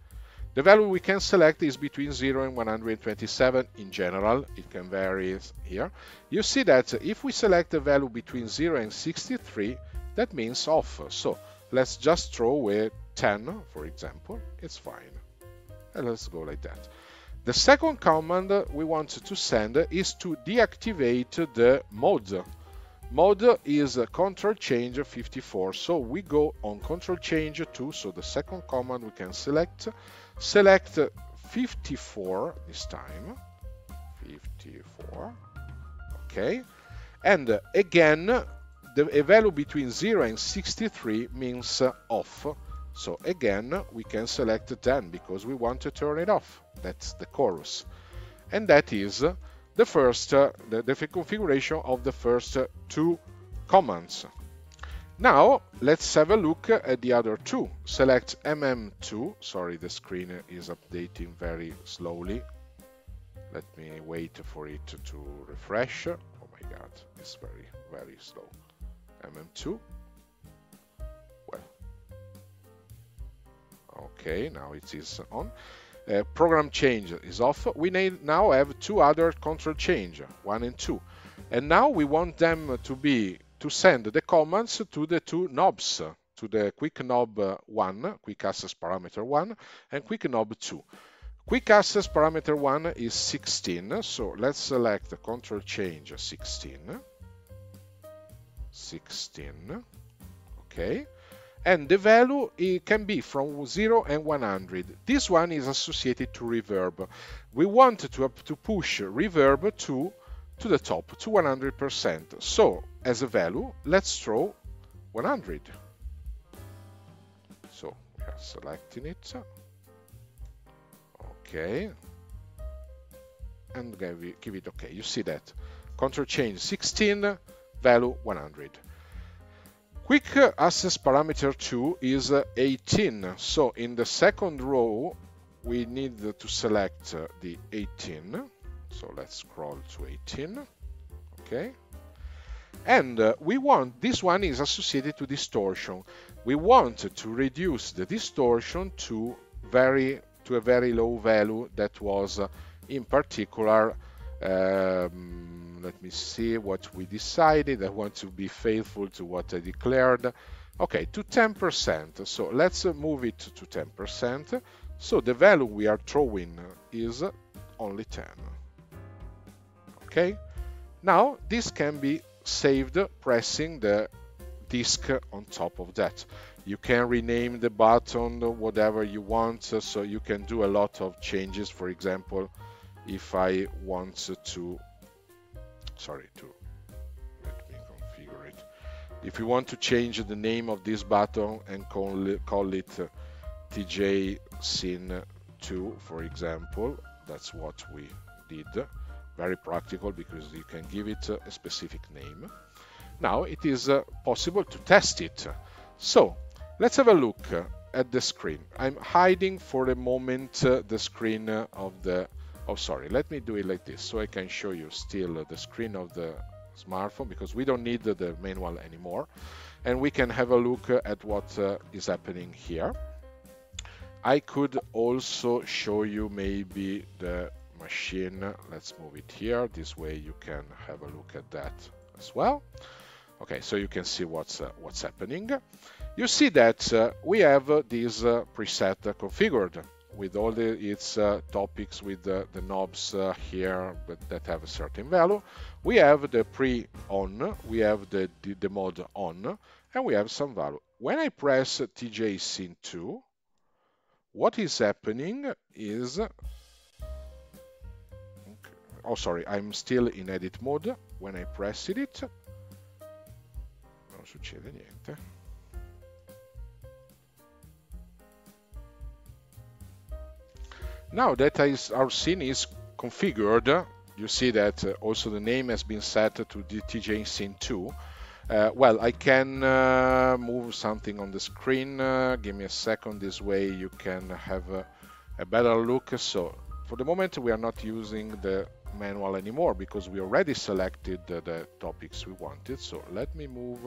the value we can select is between 0 and 127 in general. It can vary here. You see that if we select a value between 0 and 63, that means off. So let's just throw away 10, for example. It's fine. And let's go like that. The second command we want to send is to deactivate the mode Mode is control change 54. So we go on control change 2. So the second command we can select. Select 54 this time. 54. Okay. And again, the value between 0 and 63 means off. So again, we can select 10 because we want to turn it off. That's the chorus. And that is the first, uh, the, the configuration of the first two commands. Now let's have a look at the other two. Select MM2. Sorry, the screen is updating very slowly. Let me wait for it to refresh. Oh my god, it's very, very slow. MM2. Okay, now it is on. Uh, program change is off. We now have two other control change, one and two. And now we want them to be to send the commands to the two knobs, to the quick knob 1, quick access parameter 1, and quick knob 2. Quick access parameter 1 is 16, so let's select the control change 16. 16, okay and the value it can be from 0 and 100. This one is associated to reverb. We want to, to push reverb to, to the top, to 100%. So, as a value, let's throw 100. So, we are selecting it. Okay. And give it, give it OK. You see that. Control change 16, value 100. Quick access parameter 2 is 18. So in the second row, we need to select the 18. So let's scroll to 18. Okay. And uh, we want, this one is associated to distortion. We want to reduce the distortion to very to a very low value that was uh, in particular um, let me see what we decided. I want to be faithful to what I declared. Okay, to 10%. So let's move it to 10%. So the value we are throwing is only 10. Okay, now this can be saved pressing the disk on top of that. You can rename the button whatever you want, so you can do a lot of changes. For example, if I want to sorry to let me configure it. If you want to change the name of this button and call it, call it uh, TJ Scene 2 for example that's what we did. Very practical because you can give it a specific name. Now it is uh, possible to test it. So let's have a look at the screen. I'm hiding for a moment uh, the screen of the oh sorry. Let me do it like this so I can show you still the screen of the smartphone because we don't need the manual anymore. And we can have a look at what uh, is happening here. I could also show you maybe the machine. Let's move it here. This way you can have a look at that as well. Okay so you can see what's uh, what's happening. You see that uh, we have uh, this uh, preset configured with all the, its uh, topics with the, the knobs uh, here but that have a certain value. We have the pre on, we have the, the, the mode on, and we have some value. When I press TJ Scene 2, what is happening is oh sorry I'm still in edit mode when I press it non succede niente now that our scene is configured you see that uh, also the name has been set to the TJ scene 2 uh, well, I can uh, move something on the screen. Uh, give me a second. This way you can have a, a, better look. So for the moment, we are not using the manual anymore because we already selected the, the topics we wanted. So let me move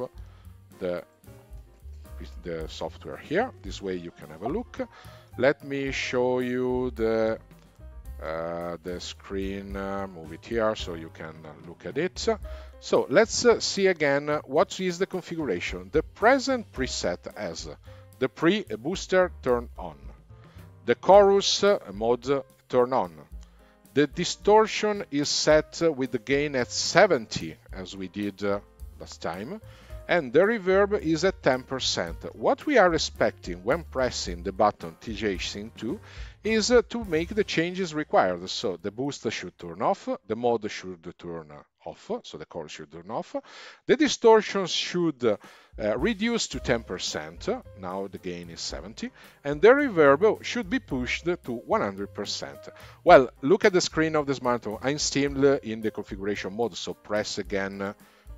the, the software here. This way you can have a look. Let me show you the uh, the screen, uh, move it here so you can look at it. So let's uh, see again what is the configuration. The present preset as the pre booster turn on, the chorus mode turn on, the distortion is set with the gain at 70 as we did last time, and the reverb is at 10%. What we are expecting when pressing the button TJ Scene 2 is uh, to make the changes required. So the boost should turn off, the mode should turn off, so the chorus should turn off, the distortion should uh, reduce to 10%, now the gain is 70, and the reverb should be pushed to 100%. Well, look at the screen of the smartphone. I'm still in the configuration mode, so press again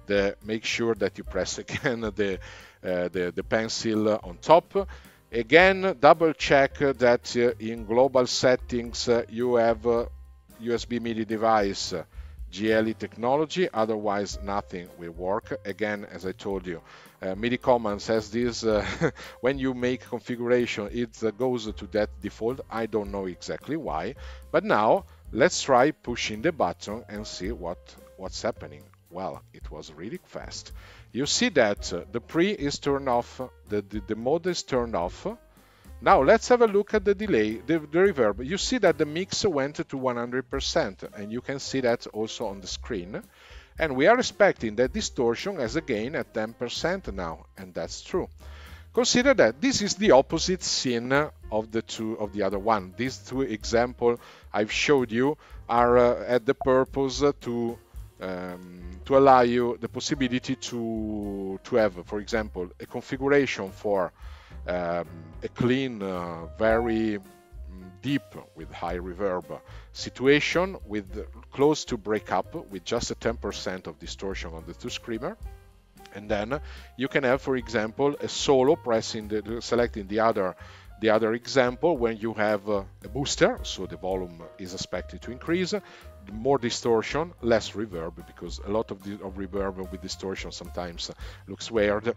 the make sure that you press again [LAUGHS] the, uh, the, the pencil on top. Again, double check that uh, in global settings uh, you have USB MIDI device GLE technology, otherwise nothing will work. Again, as I told you, uh, MIDI commands has this, uh, [LAUGHS] when you make configuration, it uh, goes to that default. I don't know exactly why, but now let's try pushing the button and see what, what's happening. Well, it was really fast. You see that uh, the pre is turned off, the, the, the, mode is turned off. Now let's have a look at the delay, the, the reverb. You see that the mix went to 100% and you can see that also on the screen. And we are expecting that distortion as a gain at 10% now, and that's true. Consider that this is the opposite scene of the two of the other one. These two examples I've showed you are uh, at the purpose to um, to allow you the possibility to to have, for example, a configuration for um, a clean, uh, very mm, deep with high reverb situation with close to breakup with just a 10% of distortion on the Tube Screamer. And then you can have for example a solo pressing the selecting the other the other example when you have a booster so the volume is expected to increase more distortion, less reverb, because a lot of, the, of reverb with distortion sometimes looks weird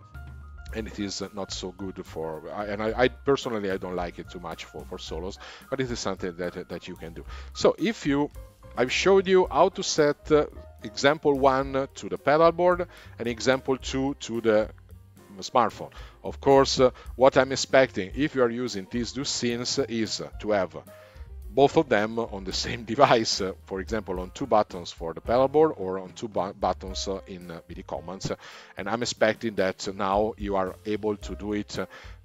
and it is not so good for and I, I, personally I don't like it too much for, for solos but it is something that that you can do. So if you I've showed you how to set uh, example one to the pedal board and example two to the smartphone. Of course uh, what I'm expecting if you are using these two scenes is to have both of them on the same [LAUGHS] device, for example, on two buttons for the pedal board or on two bu buttons uh, in uh, MIDI commands. And I'm expecting that now you are able to do it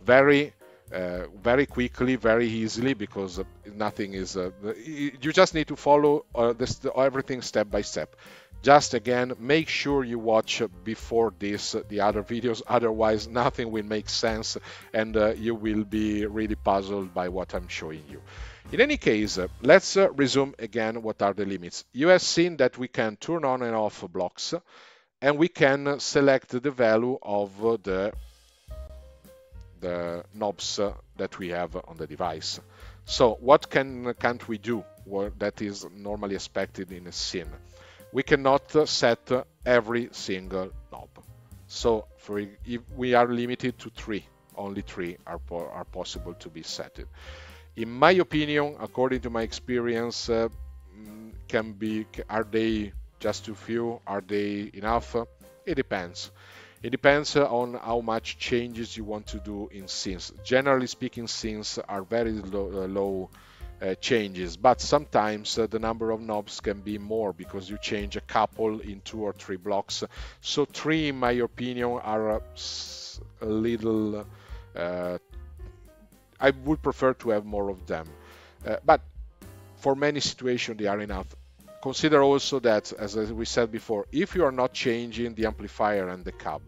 very uh, very quickly, very easily, because uh, nothing is. You just need to follow this, everything step by step. Just again, make sure you watch before this the other videos, otherwise nothing will make sense, and you will be really puzzled by what I'm showing you. In any case, uh, let's uh, resume again what are the limits. You have seen that we can turn on and off blocks and we can select the value of the, the knobs that we have on the device. So what can, can't we do that is normally expected in a scene? We cannot set every single knob. So for, if we are limited to three, only three are, are possible to be set in my opinion, according to my experience, uh, mm, can be are they just too few? Are they enough? It depends. It depends on how much changes you want to do in scenes. Generally speaking, scenes are very low, low uh, changes, but sometimes uh, the number of knobs can be more because you change a couple in two or three blocks. So three, in my opinion, are a little. I would prefer to have more of them, uh, but for many situations they are enough. Consider also that, as we said before, if you are not changing the amplifier and the cab,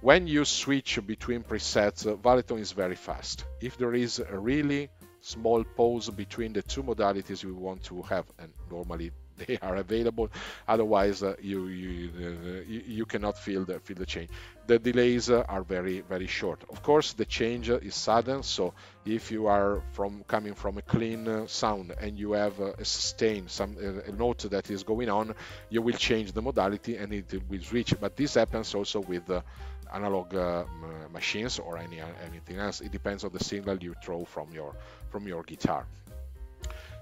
when you switch between presets, uh, Valeton is very fast. If there is a really small pause between the two modalities you want to have, and normally [LAUGHS] they are available. Otherwise, uh, you you, uh, you, you cannot feel the feel the change. The delays uh, are very very short. Of course, the change is sudden. So if you are from coming from a clean uh, sound and you have a sustain, some a note that is going on, you will change the modality and it will switch. But this happens also with analog uh, machines or any anything else. It depends on the signal you throw from your from your guitar.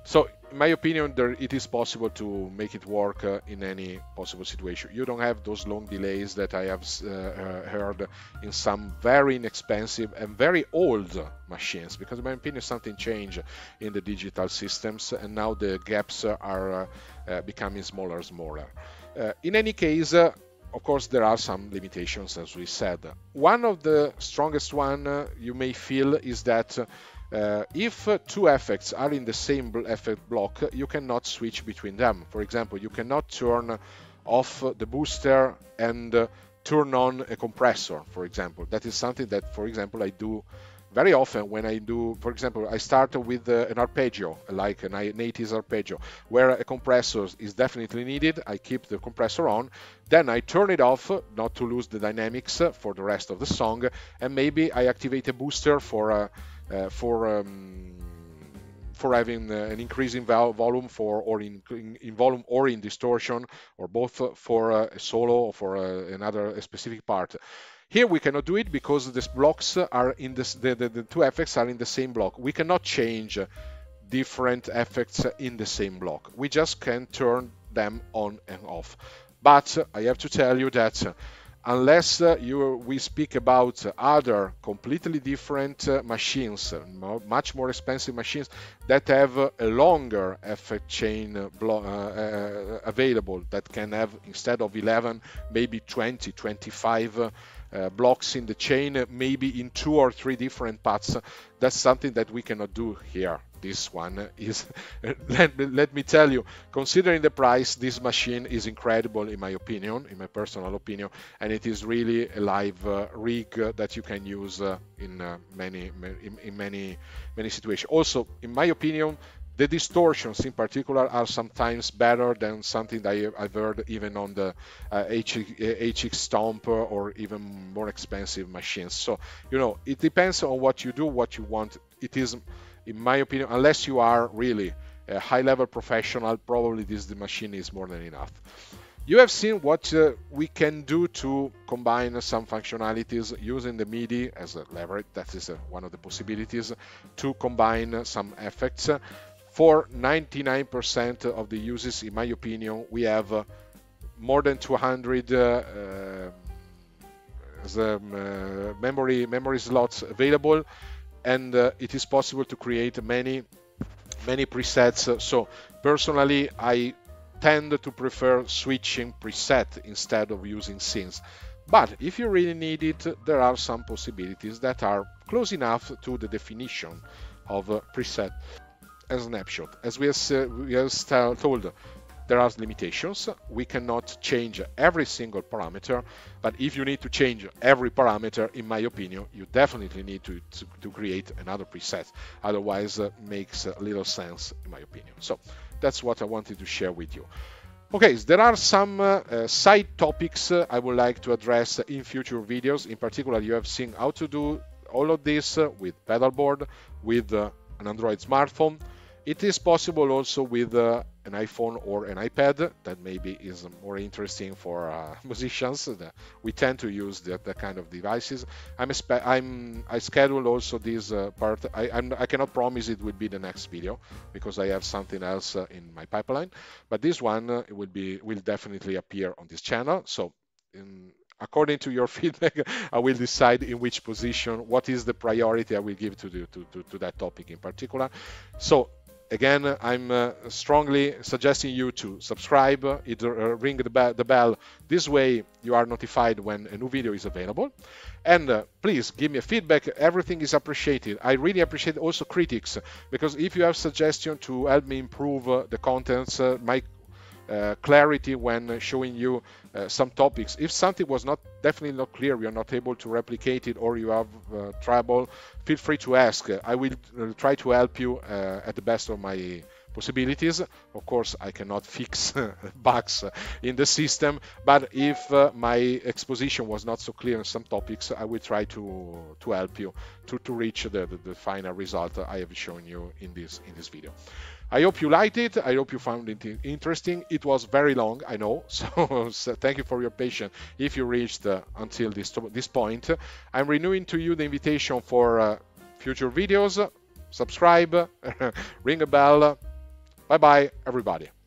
So, in my opinion, there, it is possible to make it work uh, in any possible situation. You don't have those long delays that I have uh, uh, heard in some very inexpensive and very old machines, because in my opinion, something changed in the digital systems, and now the gaps are uh, uh, becoming smaller and smaller. Uh, in any case, of course, there are some limitations, as we said. One of the strongest one you may feel is that uh, if two effects are in the same effect block, you cannot switch between them. For example, you cannot turn off the booster and turn on a compressor, for example. That is something that, for example, I do very often when I do, for example, I start with uh, an arpeggio, like an 80s arpeggio, where a compressor is definitely needed. I keep the compressor on, then I turn it off, not to lose the dynamics for the rest of the song, and maybe I activate a booster for a uh, for um, for having uh, an increase in volume for or in, in, volume or in distortion or both for uh, a solo or for another a specific part. Here we cannot do it because these blocks are in this, the, the, the two effects are in the same block. We cannot change different effects in the same block. We just can turn them on and off. But I have to tell you that unless uh, you, we speak about other completely different uh, machines, much more expensive machines that have a longer effect chain uh, available that can have instead of 11 maybe 20 25 uh, blocks in the chain maybe in two or three different paths that's something that we cannot do here this one is [LAUGHS] let, let, me tell you considering the price this machine is incredible in my opinion in my personal opinion and it is really a live uh, rig that you can use uh, in uh, many in, in, many many situations also in my opinion the distortions in particular are sometimes better than something that I've heard even on the uh, HX Stomp or even more expensive machines. So, you know, it depends on what you do, what you want. It is in my opinion, unless you are really a high-level professional, probably this machine is more than enough. You have seen what uh, we can do to combine some functionalities using the MIDI as a leverage, That is uh, one of the possibilities to combine some effects. For 99% of the uses, in my opinion, we have uh, more than 200 uh, um, uh, memory memory slots available and uh, it is possible to create many many presets. So personally I tend to prefer switching preset instead of using scenes but if you really need it there are some possibilities that are close enough to the definition of a preset a snapshot. As we have, we have told there are limitations. We cannot change every single parameter, but if you need to change every parameter, in my opinion, you definitely need to, to, to create another preset. Otherwise, uh, makes little sense, in my opinion. So that's what I wanted to share with you. Okay, there are some uh, uh, side topics uh, I would like to address in future videos. In particular, you have seen how to do all of this uh, with pedalboard, with uh, an Android smartphone. It is possible also with uh, an iPhone or an iPad that maybe is more interesting for uh, [LAUGHS] musicians. We tend to use that, that kind of devices. I'm, I'm I schedule also this uh, part. I, I'm, I cannot promise it will be the next video because I have something else uh, in my pipeline. But this one uh, will be will definitely appear on this channel. So in, according to your [LAUGHS] feedback, I will decide in which position, what is the priority I will give to, the, to, to, to that topic in particular. So again, I'm uh, strongly suggesting you to subscribe, either uh, ring the, be the, bell. This way you are notified when a new video is available. And uh, please give me a feedback. Everything is appreciated. I really appreciate also critics because if you have suggestions to help me improve uh, the contents, uh, my uh, clarity when showing you uh, some topics. If something was not definitely not clear, you're not able to replicate it, or you have uh, trouble, feel free to ask. I will uh, try to help you uh, at the best of my possibilities. Of course, I cannot [LAUGHS] fix bugs in the system, but if uh, my exposition was not so clear on some topics, I will try to to help you to, to reach the, the, the final result I have shown you in this in this video. I hope you liked it. I hope you found it interesting. It was very long, I know. [LAUGHS] So, so thank you for your patience if you reached uh, until this, this point. I'm renewing to you the invitation for uh, future videos. Subscribe, [LAUGHS] ring a bell. Bye bye, everybody.